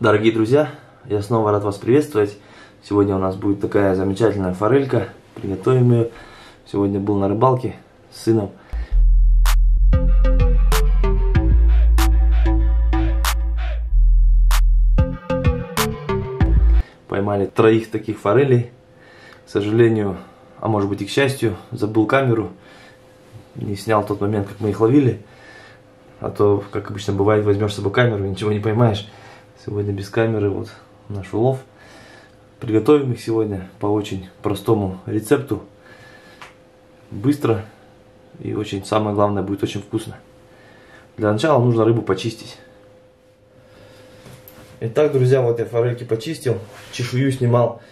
Дорогие друзья, я снова рад вас приветствовать. Сегодня у нас будет такая замечательная форелька. Приготовим ее. Сегодня был на рыбалке с сыном. Поймали троих таких форелей. К сожалению, а может быть и к счастью, забыл камеру. Не снял тот момент, как мы их ловили. А то, как обычно бывает, возьмешь с собой камеру, ничего не поймаешь. Сегодня без камеры вот наш улов. Приготовим их сегодня по очень простому рецепту. Быстро и очень, самое главное, будет очень вкусно. Для начала нужно рыбу почистить. Итак, друзья, вот я форельки почистил, чешую снимал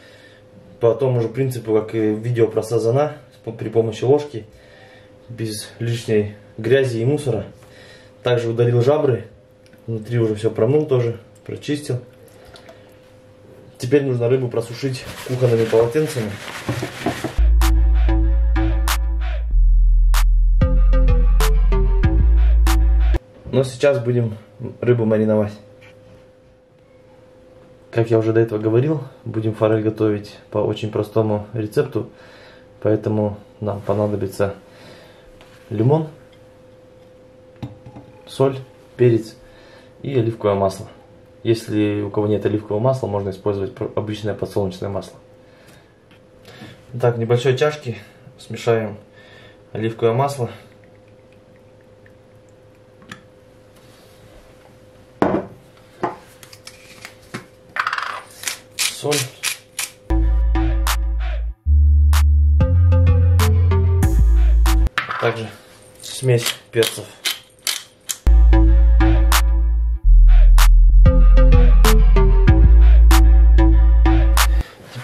по тому же принципу, как и видео про сазана, при помощи ложки, без лишней грязи и мусора. Также удалил жабры, внутри уже все промыл тоже, прочистил. Теперь нужно рыбу просушить кухонными полотенцами. Но сейчас будем рыбу мариновать. Как я уже до этого говорил, будем форель готовить по очень простому рецепту. Поэтому нам понадобится лимон, соль, перец и оливковое масло. Если у кого нет оливкового масла, можно использовать обычное подсолнечное масло. Так, в небольшой чашке смешаем оливковое масло. Соль. Также смесь перцев.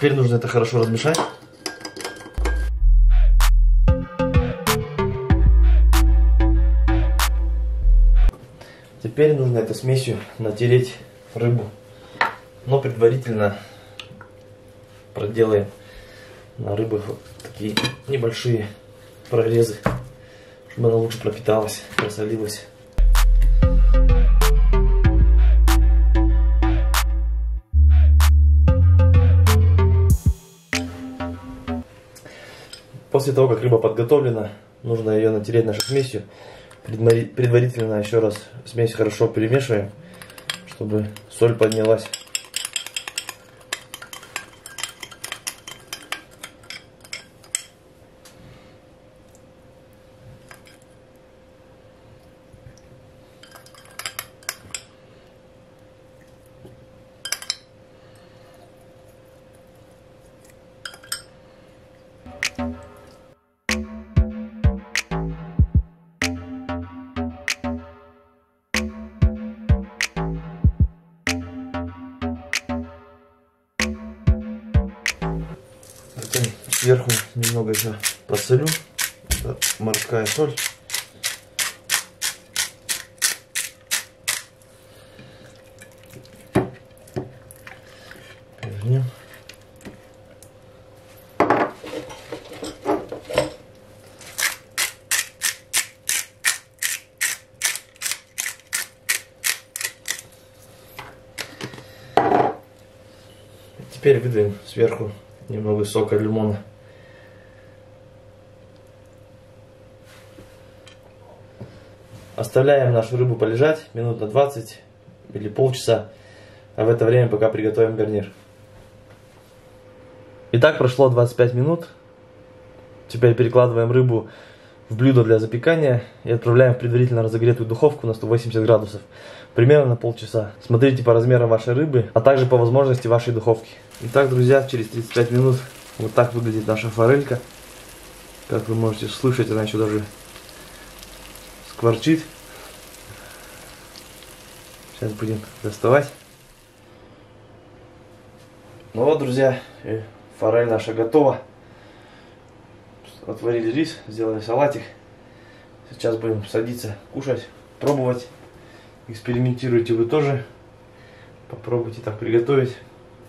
Теперь нужно это хорошо размешать. Теперь нужно этой смесью натереть рыбу. Но предварительно проделаем на рыбах вот такие небольшие прорезы, чтобы она лучше пропиталась, просолилась. После того, как рыба подготовлена, нужно ее натереть нашей смесью. Предварительно еще раз смесь хорошо перемешиваем, чтобы соль поднялась. Сверху немного еще посолю. Это морская соль. Перевернем. Теперь выдаем сверху немного сока лимона. Оставляем нашу рыбу полежать минут на 20 или полчаса, а в это время пока приготовим гарнир. Итак, прошло 25 минут. Теперь перекладываем рыбу в блюдо для запекания и отправляем в предварительно разогретую духовку на 180 градусов. Примерно на полчаса. Смотрите по размерам вашей рыбы, а также по возможности вашей духовки. Итак, друзья, через 35 минут вот так выглядит наша форелька. Как вы можете слышать, она еще даже скворчит. Сейчас будем доставать. Ну вот, друзья, форель наша готова. Отварили рис, сделали салатик. Сейчас будем садиться, кушать, пробовать. Экспериментируйте вы тоже. Попробуйте так приготовить.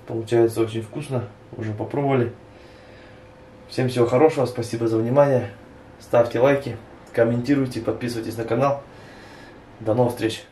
Получается очень вкусно. Уже попробовали. Всем всего хорошего. Спасибо за внимание. Ставьте лайки, комментируйте, подписывайтесь на канал. До новых встреч.